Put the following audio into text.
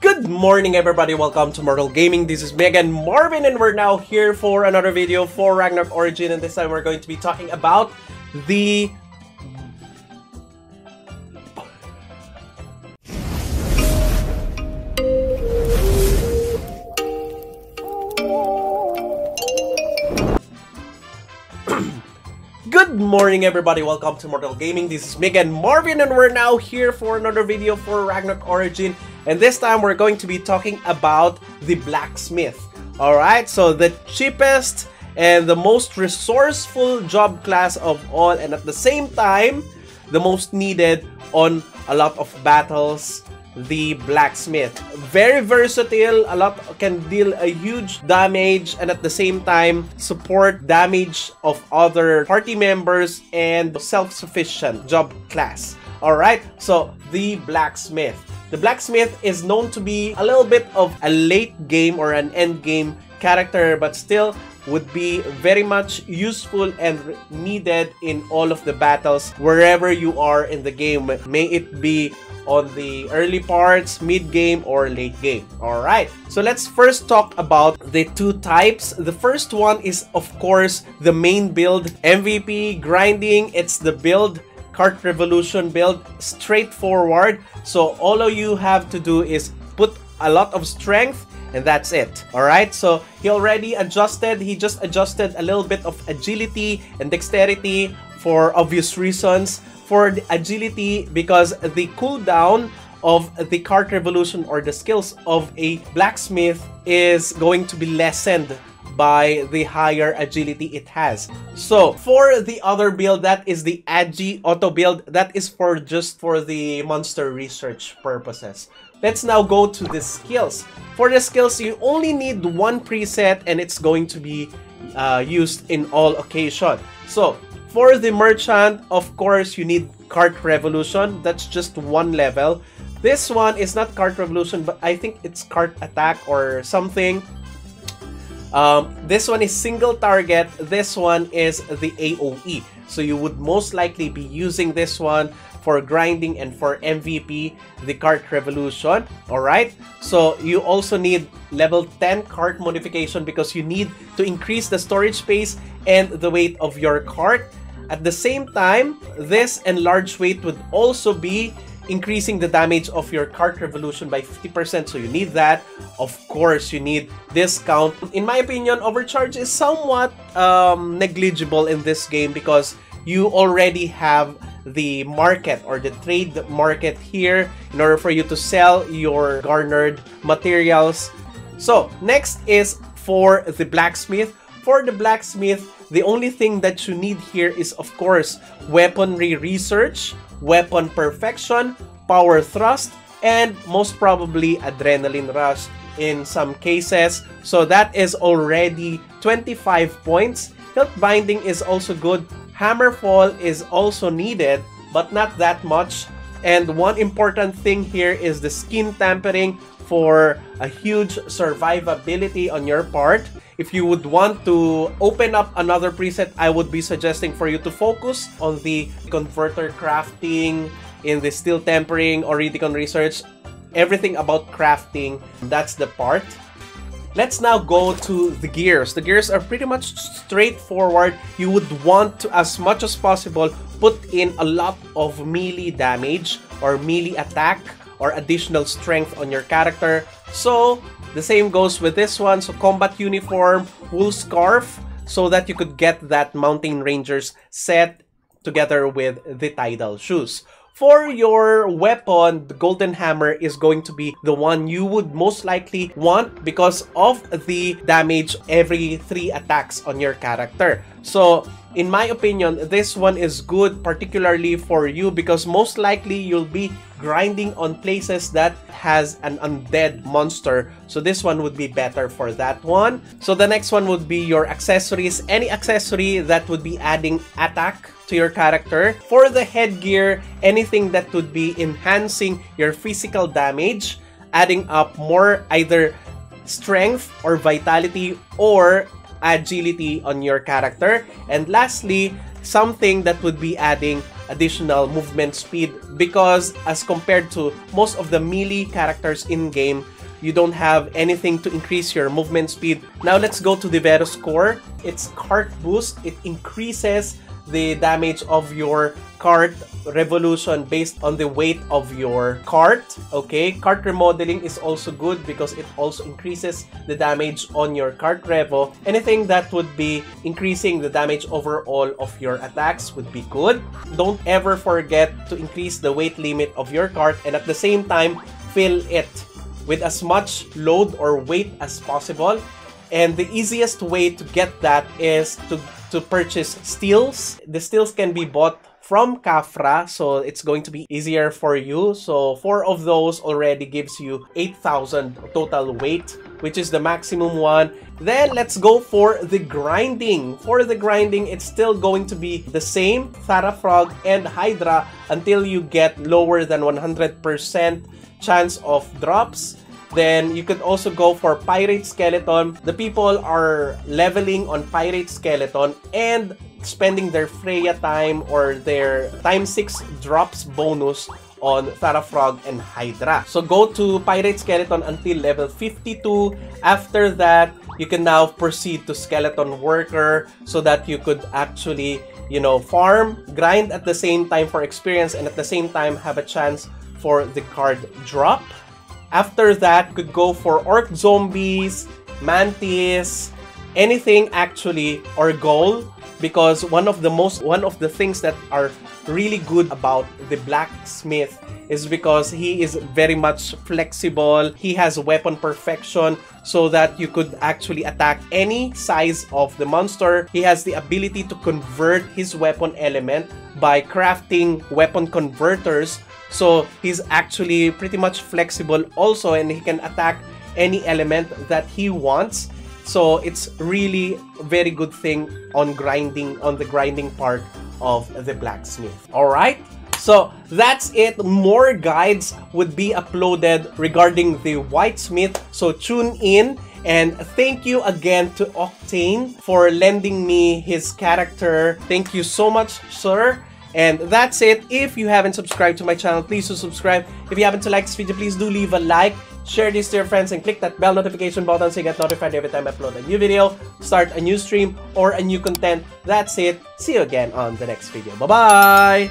Good morning everybody, welcome to Immortal Gaming. This is me again, Marvin, and we're now here for another video for Ragnarok Origin, and this time we're going to be talking about the... Good morning everybody, welcome to Immortal Gaming. This is me again, Marvin, and we're now here for another video for Ragnarok Origin. And this time we're going to be talking about the blacksmith. Alright, so the cheapest and the most resourceful job class of all and at the same time, the most needed on a lot of battles the blacksmith. Very versatile, a lot can deal a huge damage and at the same time support damage of other party members and self-sufficient job class. Alright, so the blacksmith. The blacksmith is known to be a little bit of a late game or an end game character but still would be very much useful and needed in all of the battles wherever you are in the game. May it be on the early parts, mid game, or late game. Alright, so let's first talk about the two types. The first one is, of course, the main build MVP grinding. It's the build Cart Revolution build, straightforward. So all you have to do is put a lot of strength and that's it. Alright, so he already adjusted, he just adjusted a little bit of agility and dexterity for obvious reasons. For the agility, because the cooldown of the cart revolution or the skills of a blacksmith is going to be lessened by the higher agility it has. So for the other build, that is the Agi auto build. That is for just for the monster research purposes. Let's now go to the skills. For the skills, you only need one preset and it's going to be uh, used in all occasion. So for the merchant, of course, you need Cart Revolution. That's just one level. This one is not Cart Revolution, but I think it's Cart Attack or something. Um, this one is single target. This one is the AoE. So you would most likely be using this one for grinding and for MVP, the cart revolution. Alright? So you also need level 10 cart modification because you need to increase the storage space and the weight of your cart. At the same time, this enlarged weight would also be increasing the damage of your cart revolution by 50%. So you need that. Of course, you need discount. In my opinion, overcharge is somewhat um, negligible in this game because you already have the market or the trade market here in order for you to sell your garnered materials. So next is for the blacksmith. For the blacksmith, the only thing that you need here is of course weaponry research weapon perfection, power thrust, and most probably adrenaline rush in some cases. So that is already 25 points. Hilt binding is also good. Hammerfall is also needed, but not that much. And one important thing here is the skin tempering for a huge survivability on your part. If you would want to open up another preset, I would be suggesting for you to focus on the converter crafting, in the steel tempering or Oridecon research. Everything about crafting, that's the part. Let's now go to the gears. The gears are pretty much straightforward. You would want to, as much as possible, put in a lot of melee damage or melee attack or additional strength on your character. So, the same goes with this one. So, combat uniform, wool scarf, so that you could get that Mountain Rangers set together with the Tidal shoes. For your weapon, the Golden Hammer is going to be the one you would most likely want because of the damage every three attacks on your character. So, in my opinion, this one is good particularly for you because most likely you'll be grinding on places that has an undead monster. So this one would be better for that one. So the next one would be your accessories. Any accessory that would be adding attack to your character. For the headgear, anything that would be enhancing your physical damage, adding up more either strength or vitality or agility on your character. And lastly, something that would be adding additional movement speed because as compared to most of the melee characters in game, you don't have anything to increase your movement speed. Now let's go to the Verus core. It's cart boost. It increases the damage of your cart revolution based on the weight of your cart okay? Cart remodeling is also good because it also increases the damage on your cart revo. Anything that would be increasing the damage overall of your attacks would be good. Don't ever forget to increase the weight limit of your cart and at the same time fill it with as much load or weight as possible. And the easiest way to get that is to to purchase steels. The steels can be bought from Kafra, so it's going to be easier for you. So four of those already gives you 8,000 total weight, which is the maximum one. Then let's go for the grinding. For the grinding, it's still going to be the same Thara Frog and Hydra until you get lower than 100% chance of drops. Then you could also go for Pirate Skeleton. The people are leveling on Pirate Skeleton and spending their Freya time or their time 6 drops bonus on Thara Frog and Hydra. So go to Pirate Skeleton until level 52. After that, you can now proceed to Skeleton Worker so that you could actually, you know, farm, grind at the same time for experience and at the same time have a chance for the card drop. After that, could go for Orc Zombies, Mantis, anything actually, or Ghoul. Because one of the most, one of the things that are really good about the Blacksmith is because he is very much flexible. He has weapon perfection so that you could actually attack any size of the monster. He has the ability to convert his weapon element by crafting weapon converters so he's actually pretty much flexible also and he can attack any element that he wants. So it's really very good thing on grinding on the grinding part of the blacksmith. Alright? So that's it. More guides would be uploaded regarding the whitesmith. So tune in and thank you again to Octane for lending me his character. Thank you so much, sir. And that's it. If you haven't subscribed to my channel, please do subscribe. If you haven't liked this video, please do leave a like, share this to your friends, and click that bell notification button so you get notified every time I upload a new video, start a new stream, or a new content. That's it. See you again on the next video. Bye-bye!